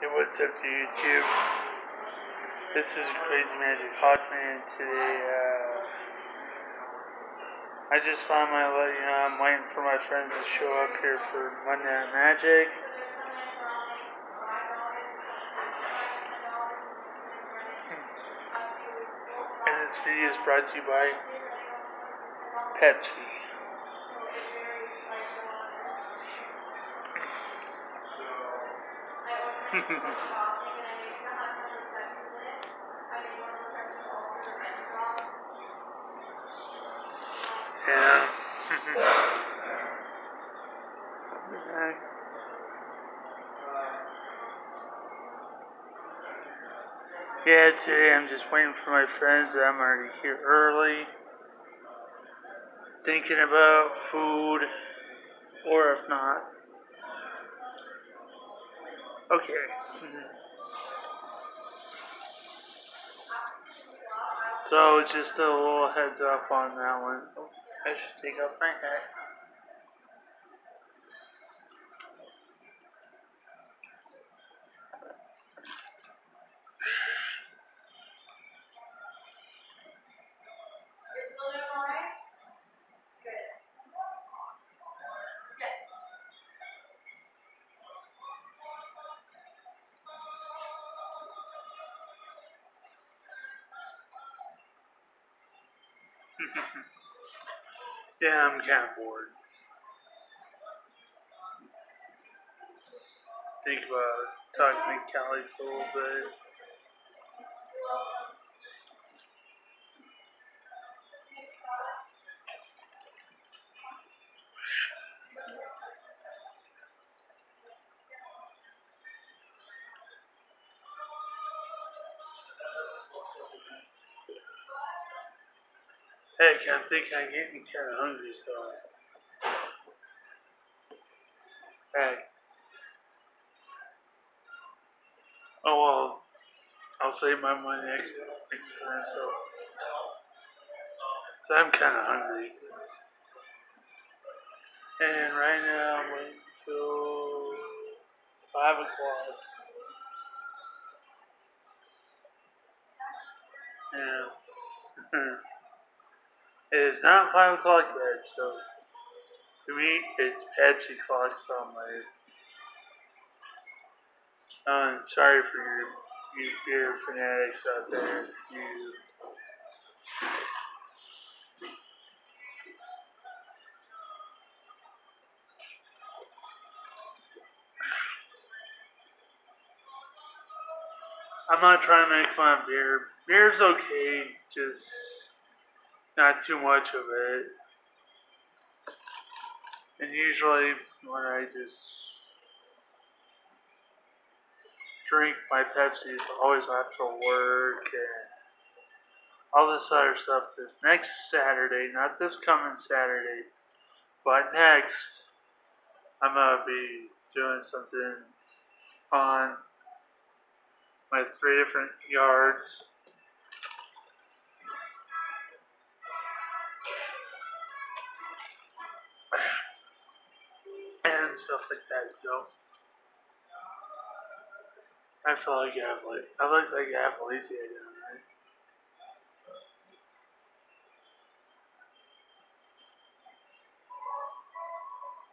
Hey, what's up to YouTube? This is Crazy Magic Hawkman. Today, uh, I just thought my, you know I'm waiting for my friends to show up here for Monday Night Magic. And this video is brought to you by Pepsi. Yeah. Yeah, today I'm just waiting for my friends. I'm already here early. Thinking about food, or if not. Okay. So, just a little heads up on that one. I should take off my hat. Yeah, I'm kind of bored. Think about talking to for a little bit. Heck, I think I'm getting kind of hungry, so. Hey. Oh well, I'll save my money next, next time, so. So I'm kind of hungry. And right now I'm waiting till 5 o'clock. Yeah. It is not five o'clock yet, so to me it's Pepsi clock somewhere. Um, sorry for your you beer fanatics out there. You I'm not trying to make fun of beer. Beer's okay, just not too much of it. And usually when I just drink my Pepsis, I always after work and all this other stuff. This next Saturday, not this coming Saturday, but next, I'm gonna be doing something on my three different yards. And stuff like that. So I feel like I have like I look like I have Alicia down right?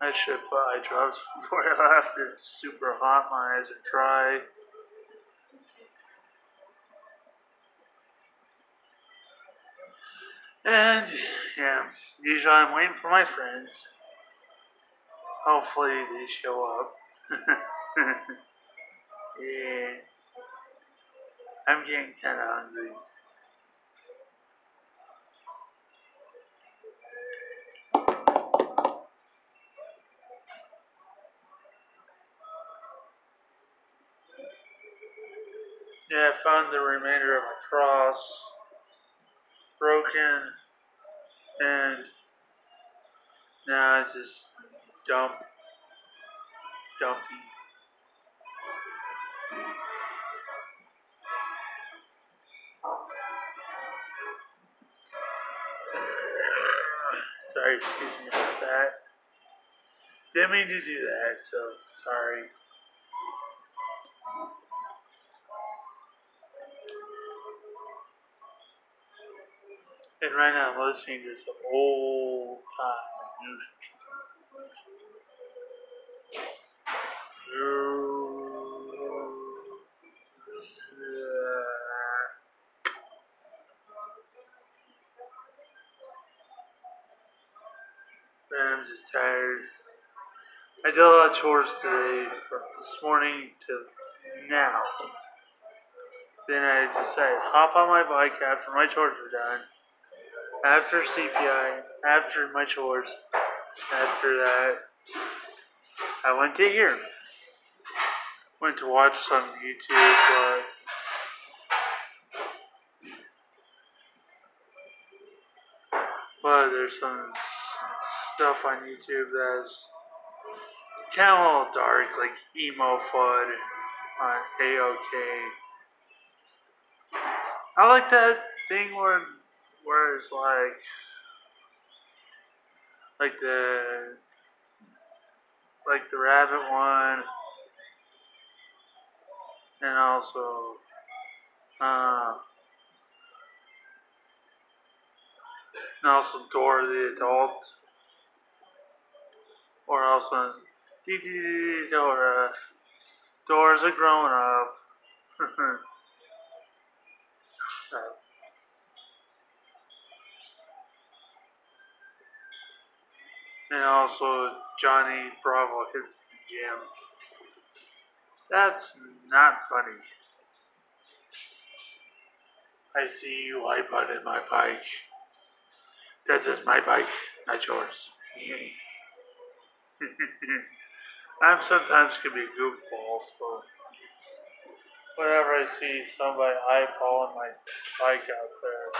I should put eye drops before I left. It's super hot. My eyes are dry. And yeah, usually I'm waiting for my friends. Hopefully they show up. yeah. I'm getting kind of hungry. Yeah, I found the remainder of a cross broken and now it's just dump, dumpy. sorry, excuse me about that. Didn't mean to do that, so sorry. And right now I'm listening to some old time music. I'm just tired. I did a lot of chores today from this morning to now. Then I decided to hop on my bike after my chores were done. After CPI, after my chores, after that, I went to here. Went to watch some YouTube, but but there's some stuff on YouTube that's kind of a little dark, like emo fud on AOK. I like that thing where where it's like like the like the rabbit one and also uh and also Dora the adult or also Dora Dora's a grown up and also Johnny Bravo hits the gym. That's not funny. I see you wipe on my bike. That is my bike, not yours. I'm sometimes can be goofballs, but whenever I see somebody eyeballing my bike out there,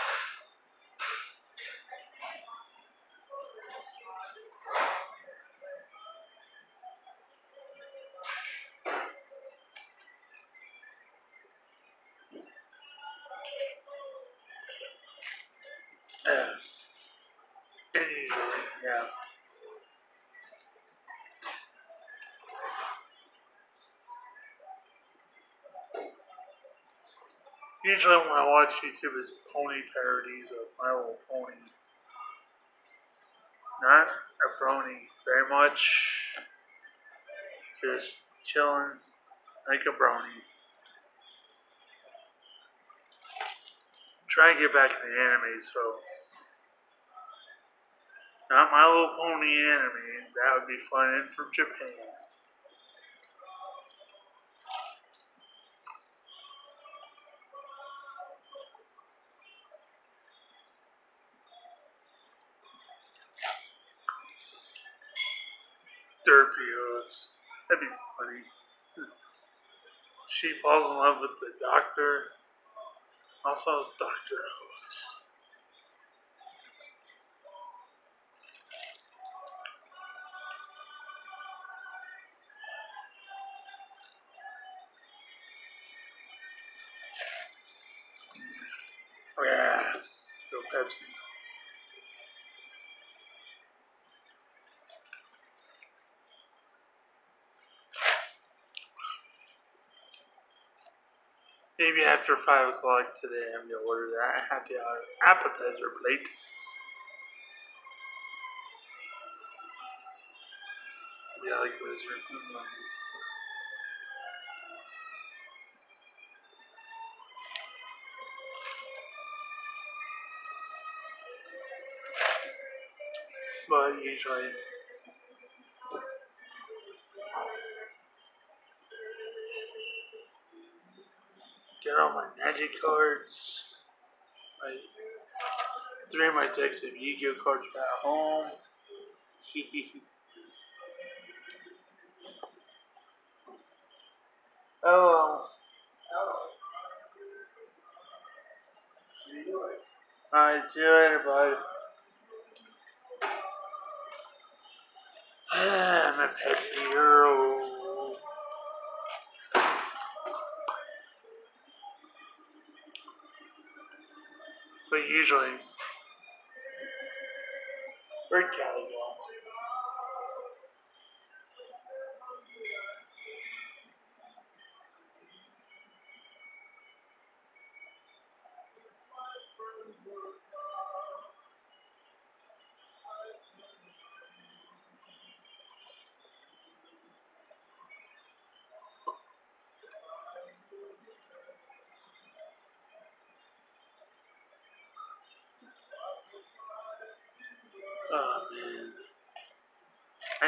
yeah, and usually, yeah. Usually when I watch YouTube is pony parodies of My Little Pony. Not a brony, very much just chilling like a brony. Trying to get back in the anime, so not My Little Pony anime. That would be fun from Japan. Derpios. That'd be funny. She falls in love with the doctor. Also, it's Doctor Whooves. Oh yeah, go Pepsi. Maybe after five o'clock today, I'm gonna order that happy hour appetizer plate. Yeah, like. Mm. But usually, get all my magic cards. My three of my decks of Yu-Gi-Oh cards at home. oh. Alright, see you later, bud. I'm a Pepsi hero. But usually, where'd Callie go?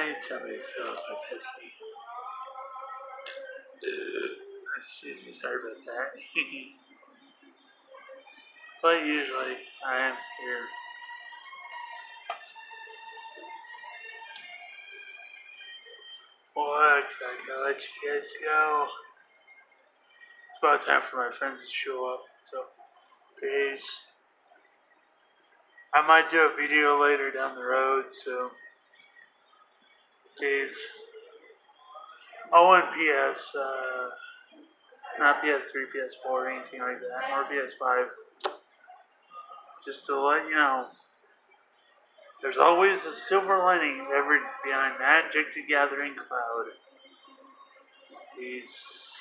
I need somebody to fill up my Pepsi. Excuse me, sorry about that. but usually I am here. What? I gotta let you guys go. It's about time for my friends to show up. So, peace. I might do a video later down the road, so peace. Oh, and PS, uh, not PS3, PS4, or anything like that, or PS5. Just to let you know, there's always a silver lining every behind Magic the Gathering cloud. Peace.